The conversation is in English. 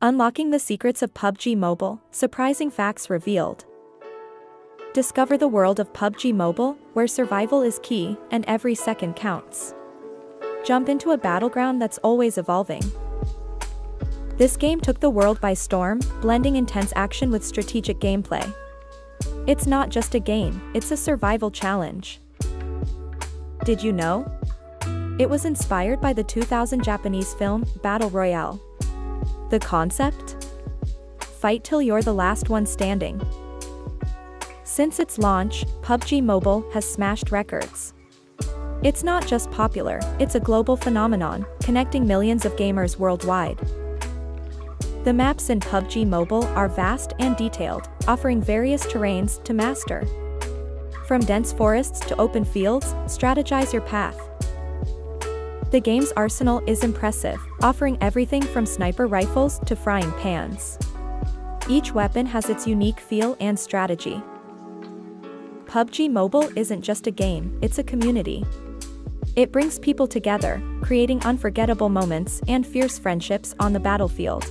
Unlocking the secrets of PUBG Mobile, surprising facts revealed. Discover the world of PUBG Mobile, where survival is key and every second counts. Jump into a battleground that's always evolving. This game took the world by storm, blending intense action with strategic gameplay. It's not just a game, it's a survival challenge. Did you know? It was inspired by the 2000 Japanese film, Battle Royale. The concept? Fight till you're the last one standing. Since its launch, PUBG Mobile has smashed records. It's not just popular, it's a global phenomenon, connecting millions of gamers worldwide. The maps in PUBG Mobile are vast and detailed, offering various terrains to master. From dense forests to open fields, strategize your path. The game's arsenal is impressive, offering everything from sniper rifles to frying pans. Each weapon has its unique feel and strategy. PUBG Mobile isn't just a game, it's a community. It brings people together, creating unforgettable moments and fierce friendships on the battlefield.